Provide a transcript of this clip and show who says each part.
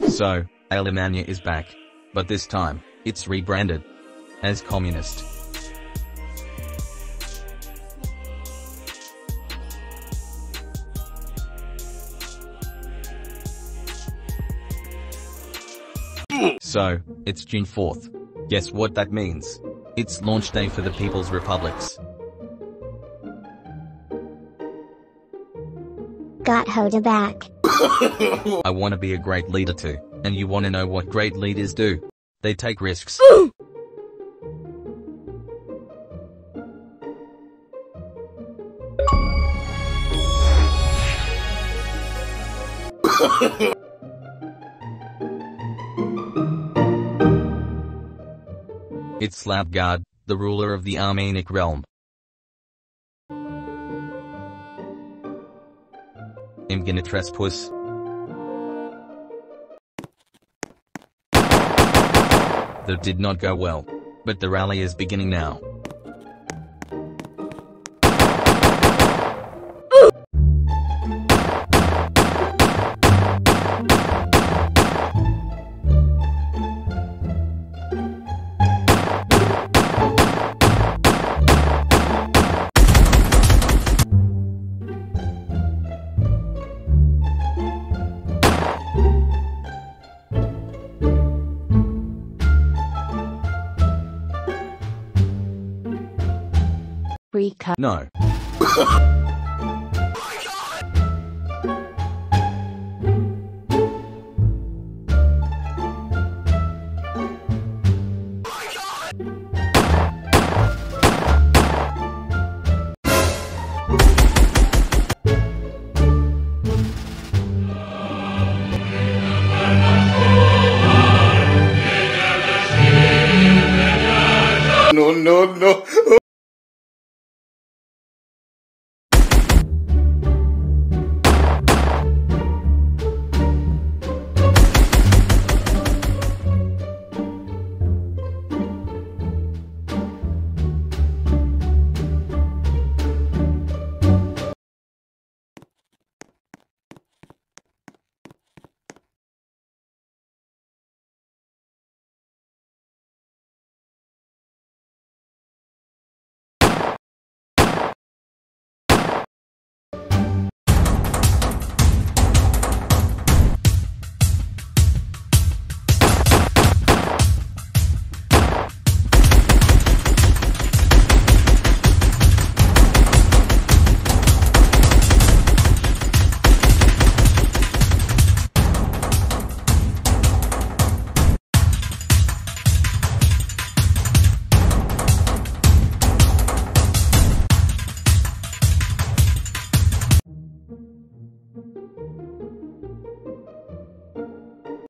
Speaker 1: So, Alemannia is back. But this time, it's rebranded as communist. So, it's June 4th. Guess what that means? It's launch day for the People's Republics.
Speaker 2: Got Hoda back.
Speaker 1: I wanna be a great leader too. And you wanna know what great leaders do? They take risks. It's Slapgard, the ruler of the Armenic realm. I'm gonna trespass. That did not go well. But the rally is beginning now.
Speaker 2: Recap.
Speaker 1: No.